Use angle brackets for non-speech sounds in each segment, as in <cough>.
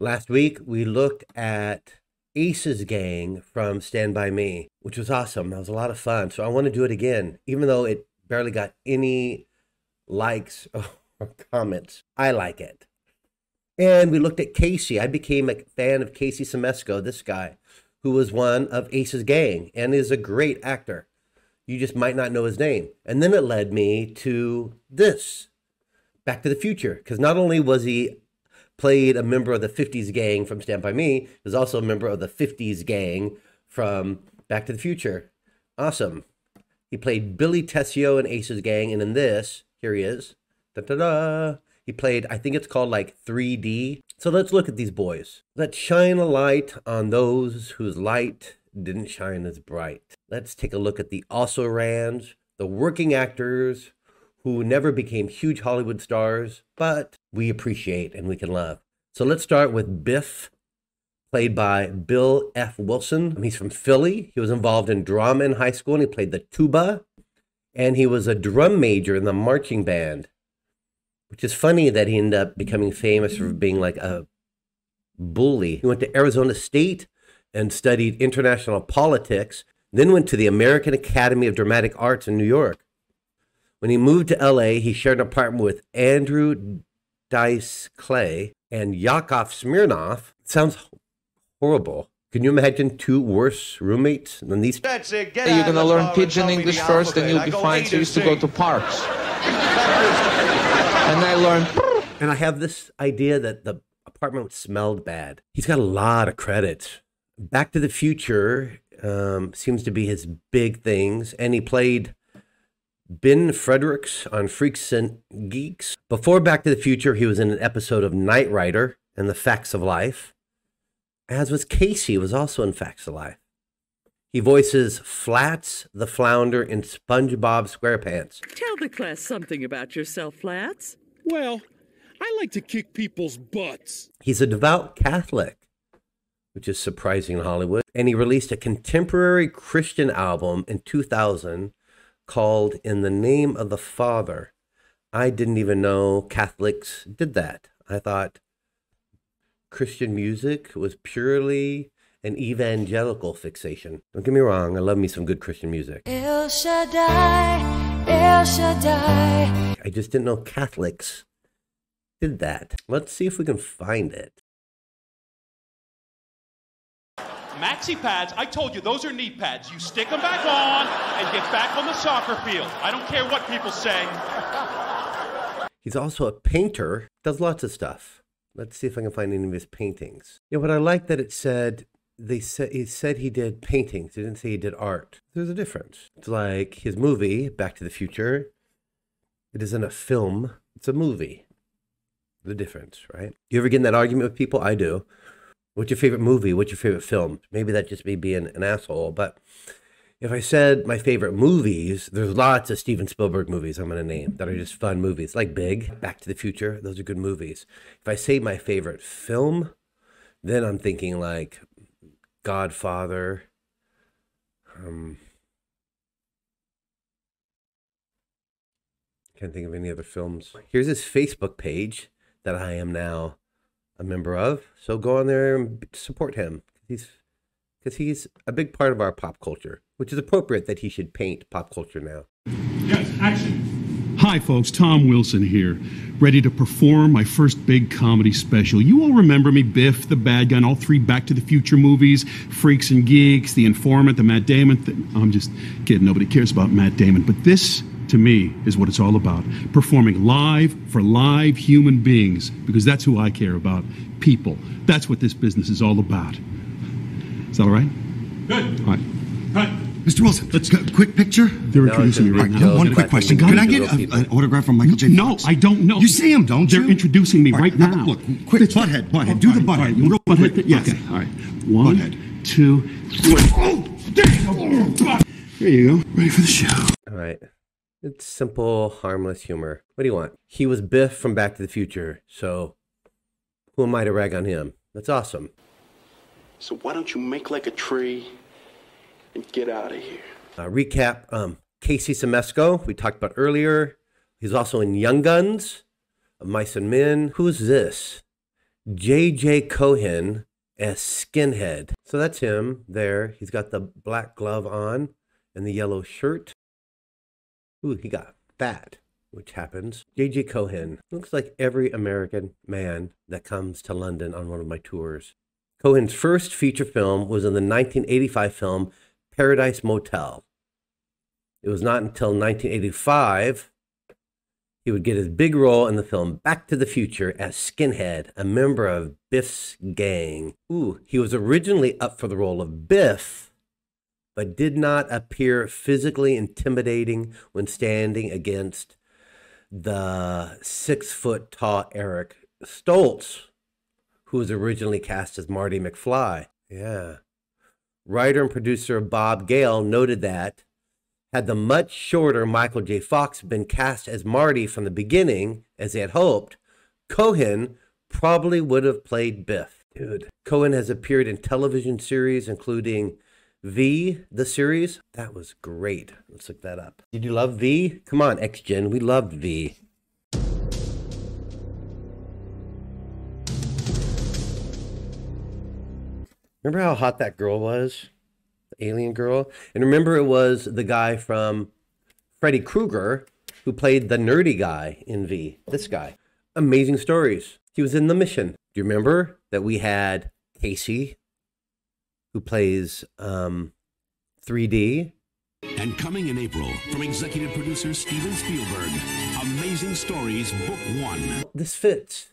Last week, we looked at Ace's gang from Stand By Me, which was awesome. That was a lot of fun. So I want to do it again, even though it barely got any likes <laughs> or comments. I like it. And we looked at Casey. I became a fan of Casey Siemaszko, this guy, who was one of Ace's gang and is a great actor. You just might not know his name. And then it led me to this Back to the Future, because not only was he played a member of the 50s gang from Stand By Me, is also a member of the 50s gang from Back to the Future. Awesome. He played Billy Tessio in Ace's gang, and in this, here he is. Da-da-da. He played, I think it's called like 3D. So let's look at these boys. Let's shine a light on those whose light didn't shine as bright. Let's take a look at the also rans, the working actors who never became huge Hollywood stars, but we appreciate and we can love. So let's start with Biff, played by Bill F. Wilson. He's from Philly. He was involved in drama in high school and he played the tuba. And he was a drum major in the marching band, which is funny that he ended up becoming famous for being like a bully. He went to Arizona State and studied international politics, then went to the American Academy of Dramatic Arts in New York. When he moved to LA, he shared an apartment with Andrew Dice Clay and Yakov Smirnoff. Sounds horrible. Can you imagine two worse roommates than these? That's it. Get You're gonna learn bar pidgin and tell me English first, and you'll be fine. So I used to go to parks, <laughs> and I learned. And I have this idea that the apartment smelled bad. He's got a lot of credits. Back to the Future um, seems to be his big things, and he played Ben Fredericks on Freaks and Geeks. Before Back to the Future, he was in an episode of Knight Rider and the Facts of Life, as was Casey, who was also in Facts of Life. He voices Flats the Flounder in SpongeBob SquarePants. Tell the class something about yourself, Flats. Well, I like to kick people's butts. He's a devout Catholic, which is surprising in Hollywood. And he released a contemporary Christian album in 2000 called In the Name of the Father. I didn't even know Catholics did that. I thought Christian music was purely an evangelical fixation. Don't get me wrong, I love me some good Christian music. El Shaddai, El Shaddai. I just didn't know Catholics did that. Let's see if we can find it. Maxi pads, I told you, those are knee pads. You stick them back on and get back on the soccer field. I don't care what people say. He's also a painter, does lots of stuff. Let's see if I can find any of his paintings. Yeah, but I like that it said they said he said he did paintings. It didn't say he did art. There's a difference. It's like his movie, Back to the Future. It isn't a film, it's a movie. The difference, right? You ever get in that argument with people? I do. What's your favorite movie? What's your favorite film? Maybe that's just me being an asshole, but if I said my favorite movies, there's lots of Steven Spielberg movies I'm going to name that are just fun movies, like Big, Back to the Future. Those are good movies. If I say my favorite film, then I'm thinking like Godfather. Um, can't think of any other films. Here's his Facebook page that I am now a member of. So go on there and support him. He's because he's a big part of our pop culture, which is appropriate that he should paint pop culture now. Yes, action. Hi, folks. Tom Wilson here, ready to perform my first big comedy special. You all remember me, Biff, the bad guy, in all three Back to the Future movies, Freaks and Geeks, The Informant, the Matt Damon. Th- I'm just kidding. Nobody cares about Matt Damon. But this, to me, is what it's all about performing live for live human beings, because that's who I care about people. That's what this business is all about. Is that all right? Good. All right. Cut. Mr. Wilson, let's go. Quick picture. They're No, introducing me right now. One quick question. Can I get a, an autograph from Michael J. No, Fox? I don't know. You see him, don't you? They're introducing me right, now, now. Look, quick, butthead, butthead. Oh, Do the All right, butthead. you Real butthead? quick. Yes. Okay. Okay. All right. One, Butthead. two, three. Oh, there you go. Ready for the show. All right. It's simple, harmless humor. What do you want? He was Biff from Back to the Future, so who am I to rag on him? That's awesome. So why don't you make like a tree and get out of here? Uh, recap um, Casey Siemaszko, we talked about earlier. He's also in Young Guns, of Mice and Men. Who's this? J.J. Cohen as Skinhead. So that's him there. He's got the black glove on and the yellow shirt. Ooh, he got fat, which happens. J.J. Cohen looks like every American man that comes to London on one of my tours. Cohen's first feature film was in the 1985 film Paradise Motel. It was not until 1985 he would get his big role in the film Back to the Future as Skinhead, a member of Biff's gang. Ooh, he was originally up for the role of Biff, but did not appear physically intimidating when standing against the six foot tall Eric Stoltz, who was originally cast as Marty McFly. Yeah. Writer and producer Bob Gale noted that had the much shorter Michael J. Fox been cast as Marty from the beginning, as they had hoped, Cohen probably would have played Biff. Dude, Cohen has appeared in television series including V, the series. That was great. Let's look that up. Did you love V? Come on, X Gen. We loved V. Remember how hot that girl was? The alien girl? And remember it was the guy from Freddy Krueger who played the nerdy guy in V. This guy. Amazing stories. He was in the mission. Do you remember that we had Casey, who plays um, 3D? And coming in April from executive producer Steven Spielberg, Amazing Stories Book One. This fits.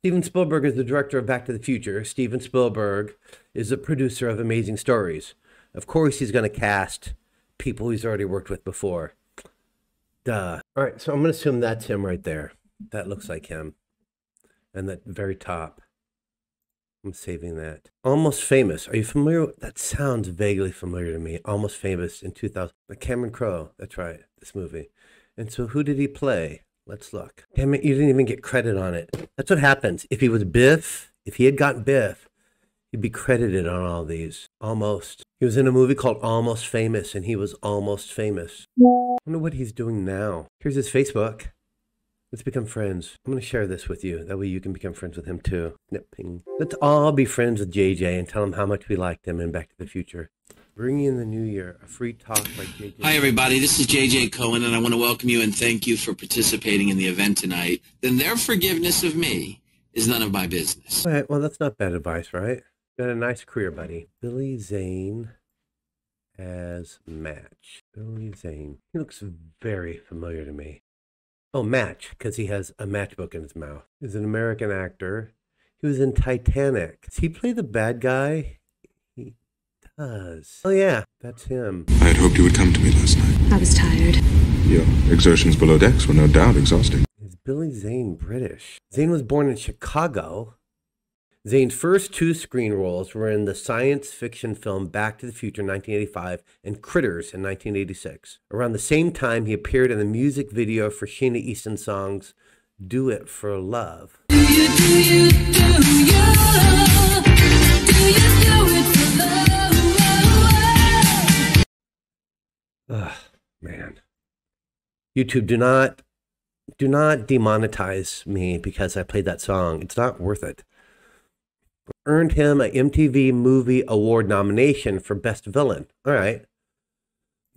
Steven Spielberg is the director of Back to the Future. Steven Spielberg is the producer of Amazing Stories. Of course, he's going to cast people he's already worked with before. Duh. All right, so I'm going to assume that's him right there. That looks like him. And that very top. I'm saving that. Almost Famous. Are you familiar? That sounds vaguely familiar to me. Almost Famous in 2000. Cameron Crowe. That's right. This movie. And so who did he play? Let's look. Damn it, you didn't even get credit on it. That's what happens. If he was Biff, if he had gotten Biff, he'd be credited on all these. Almost. He was in a movie called Almost Famous, and he was almost famous. I wonder what he's doing now. Here's his Facebook. Let's become friends. I'm going to share this with you. That way you can become friends with him too. Nipping. Let's all be friends with JJ and tell him how much we like him in Back to the Future. Bringing in the new year, a free talk by JJ. Hi, everybody. This is JJ Cohen, and I want to welcome you and thank you for participating in the event tonight. Then their forgiveness of me is none of my business. All right, well, that's not bad advice, right? Got a nice career, buddy. Billy Zane as Match. Billy Zane. He looks very familiar to me. Oh, Match, because he has a matchbook in his mouth. He's an American actor. He was in Titanic. Does he play the bad guy? He does. Oh, yeah, that's him. I had hoped you would come to me last night. I was tired. Your exertions below decks were no doubt exhausting. Is Billy Zane British? Zane was born in Chicago. Zane's first two screen roles were in the science fiction film Back to the Future 1985 and Critters in 1986. Around the same time, he appeared in the music video for Sheena Easton's songs Do It for Love. Do you, do you, do you, Ugh, man. YouTube, do not do not demonetize me because I played that song. It's not worth it earned him an MTV Movie Award nomination for Best Villain. All right.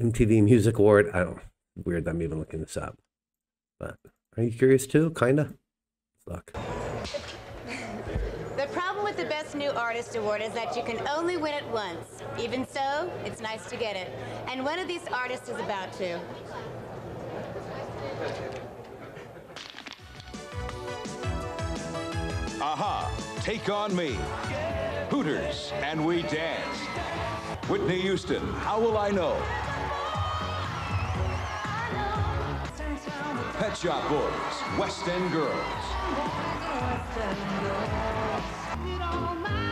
MTV Music Award. I don't, weird I'm even looking this up. But are you curious too? Kinda? Look. The problem with the Best New Artist Award is that you can only win it once. Even so, it's nice to get it. And one of these artists is about to. Aha, Take on Me. Hooters, and we dance. Whitney Houston, How Will I Know? Pet Shop Boys, West End Girls.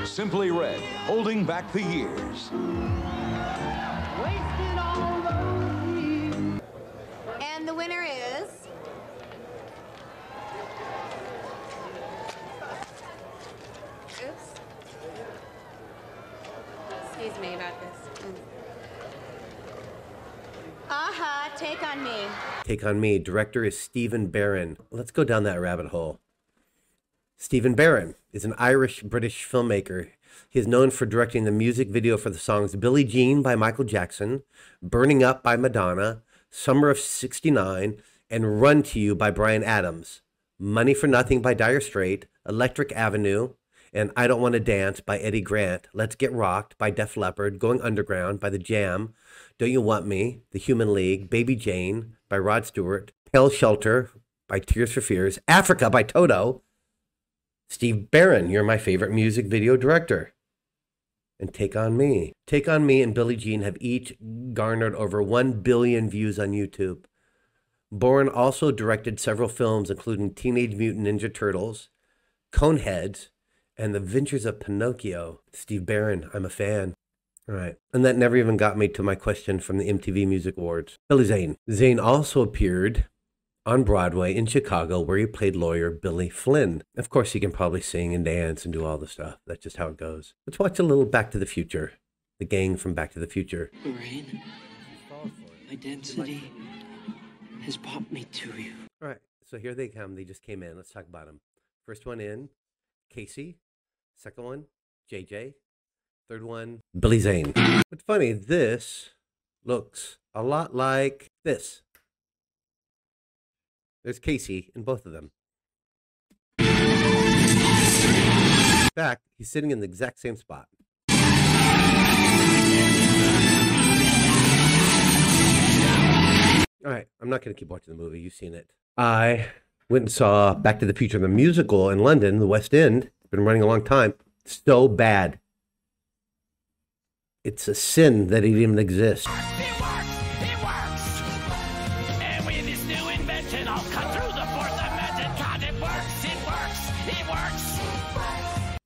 Simply Red, Holding Back the Years. Aha, take on me. Take on Me. Director is Stephen Barron. Let's go down that rabbit hole. Stephen Barron is an Irish British filmmaker. He is known for directing the music video for the songs Billie Jean by Michael Jackson, Burning Up by Madonna, Summer of 69, and Run to You by Bryan Adams, Money for Nothing by Dire Straits, Electric Avenue, and I Don't Want to Dance by Eddie Grant, Let's Get Rocked by Def Leppard, Going Underground by The Jam, Don't You Want Me, The Human League, Baby Jane by Rod Stewart, Pale Shelter by Tears for Fears, Africa by Toto, Steve Barron, you're my favorite music video director. And Take On Me. Take On Me and Billie Jean have each garnered over 1 billion views on YouTube. Barron also directed several films, including Teenage Mutant Ninja Turtles, Coneheads, and The Ventures of Pinocchio. Steve Barron, I'm a fan. All right. And that never even got me to my question from the MTV Music Awards. Billy Zane. Zane also appeared on Broadway in Chicago, where he played lawyer Billy Flynn. Of course, he can probably sing and dance and do all the stuff. That's just how it goes. Let's watch a little Back to the Future. The gang from Back to the Future. Lorraine, my density has brought me to you. All right, so here they come. They just came in. Let's talk about them. First one in, Casey. Second one, JJ. Third one, Billy Zane. But funny, this looks a lot like this. There's Casey in both of them. Back, he's sitting in the exact same spot. All right, I'm not going to keep watching the movie. You've seen it. I went and saw Back to the Future, the musical in London, the West End. Been running a long time. So bad. It's a sin that it even exists. And with this new invention, I'll cut through the fourth dimension. God, it works, it works, it works.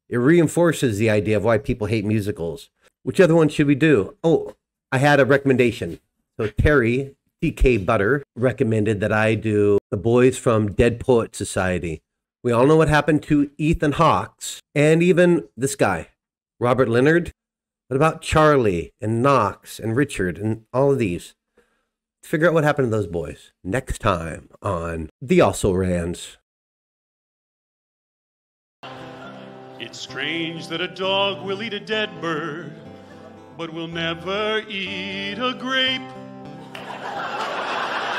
It reinforces the idea of why people hate musicals. Which other one should we do? Oh, I had a recommendation. So Terry TK Butter recommended that I do The Boys from Dead Poet Society. We all know what happened to Ethan Hawks and even this guy, Robert Leonard. What about Charlie and Knox and Richard and all of these? Figure out what happened to those boys next time on The Also Rans. It's strange that a dog will eat a dead bird, but will never eat a grape.